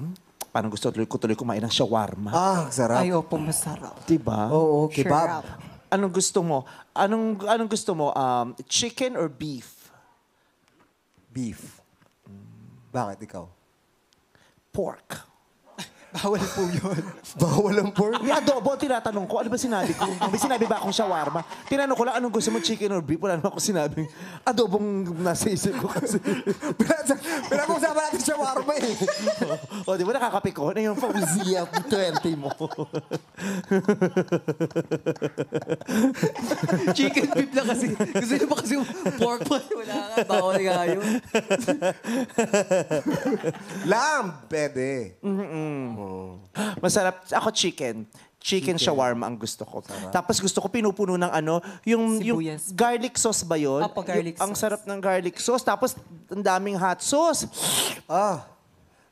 hmm, parang gusto tuloy ko tuloy kumain ng shawarma. Ah, sarap. Ay, opo, masarap. Diba? Oo, kebab. Sarap. Anong gusto mo? Anong anong gusto mo? Um, chicken or beef? Beef. Bakit ikaw? Pork. Bawal po yun. Bawal ang pork? May adobo, tinatanong ko. Ano ba sinabi ko? May sinabi ba akong shawarma? Tinanong ko lang, anong gusto mo, chicken or beef? Wala naman ako sinabing adobong nasa isip ko kasi. Pinag-uusapan natin shawarma eh. o, di ba nakakapiko na yung Fauzia 20 mo? Chicken beef na kasi. Gusto niyo ba kasi yung pork pa? Wala nga. Bawal nga yun. Lamb, pwede. Masarap. Ako chicken. Chicken, shawarma ang gusto ko. Tapos gusto ko pinupuno ng ano, yung, yung Sibuyas. garlic sauce ba yun? Apo, garlic Yung- Ang sauce. sarap ng garlic sauce. Tapos ang daming hot sauce. Ah,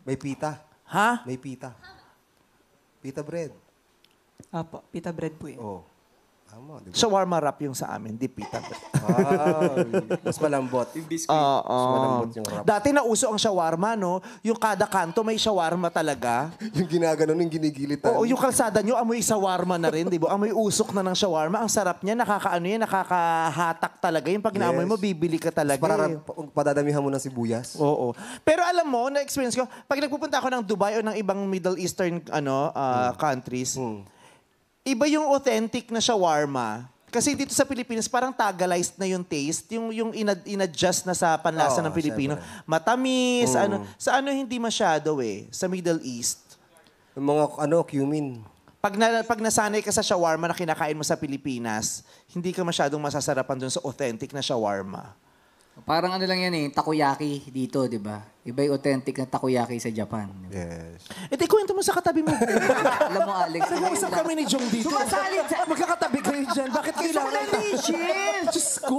may pita. Ha? May pita. Pita bread. Apo, pita bread po yun. Oh. Tama, di ba? Shawarma wrap yung sa amin, di pita. Ah, mas malambot. Oo. Mas malambot yung wrap. Dati nauso ang shawarma, no? Yung kada kanto may shawarma talaga. Yung ginaganon, yung ginigilitan. Oo, yung kalsada nyo, amoy shawarma na rin, di ba? Amoy usok na ng shawarma. Ang sarap niya, nakakaano yan, nakakahatak talaga. Yung pag naamoy Yes. mo, bibili ka talaga. Para eh. padadamihan mo ng sibuyas. Oo. Pero alam mo, na-experience ko, pag nagpupunta ako ng Dubai o ng ibang Middle Eastern ano ah, countries, iba yung authentic na shawarma. Kasi dito sa Pilipinas, parang tagalised na yung taste. Yung, yung ina- in-adjust na sa panlasa Oo, ng Pilipino. Matamis, ano. Sa ano hindi masyado eh, sa Middle East. Yung mga, ano, cumin. Pag, na, pag nasanay ka sa shawarma na kinakain mo sa Pilipinas, hindi ka masyadong masasarapan dun sa authentic na shawarma. Parang ano lang yan eh, takoyaki dito, di ba? Iba yung authentic na takoyaki sa Japan. di ba? Yes. Eh, di kwento mo sa katabi mo. Alam mo, Alex, Nag-uusap kami ni Jong dito. Sumasalit sa... Magkakatabi kayo dyan. Bakit kailangan? Gusto ko na Diyos ko.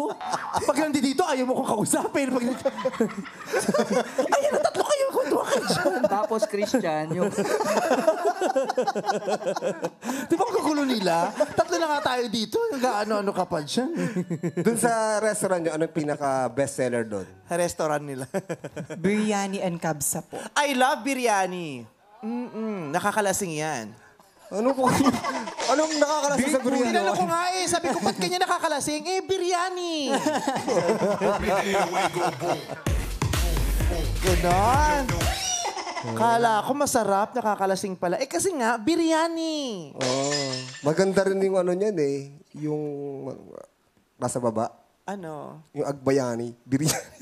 Pag nandito dito, ayaw mo kong kausapin. Pag... Ayan na, tatlo kayo. Kuntuwa kayo dyan. Tapos Christian, yung Di ba kagulo nila? Tatlo na nga tayo dito. Nag-ano-ano ka pa dyan. Doon sa restaurant nyo, anong pinaka-best seller doon? Restaurant nila. Biryani and kabsa po. I love biryani. Mm-mm, nakakalasing yan. Ano po? Anong nakakalasa sa biryani? Tinanong ko nga eh. Sabi ko, ba't kanya nakakalasing? Eh, biryani. Ganon. Kala ko masarap, nakakalasing pala. Eh kasi nga, biryani. Oh, maganda rin yung ano niyan eh. Yung nasa baba. Ano? Yung agbayani. Biryani.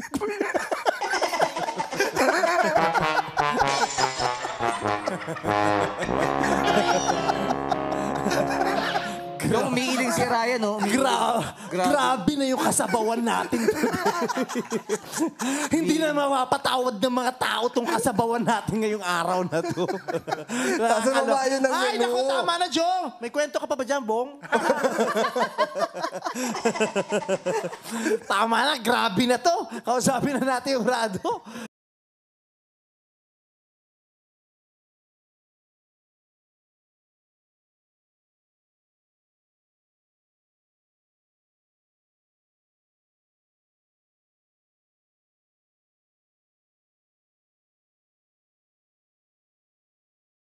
yung umiiling si Ryan, no? Gra- Grabe. grabe na yung kasabawan natin. Hindi na mapapatawad ng mga tao tong kasabawan natin ngayong araw na to. Nasa baba yun ng Ay, menu. naku, tama na, Jong. May kwento ka pa ba dyan, Bong? tama na, grabe na to. Kausapin na natin yung Rado.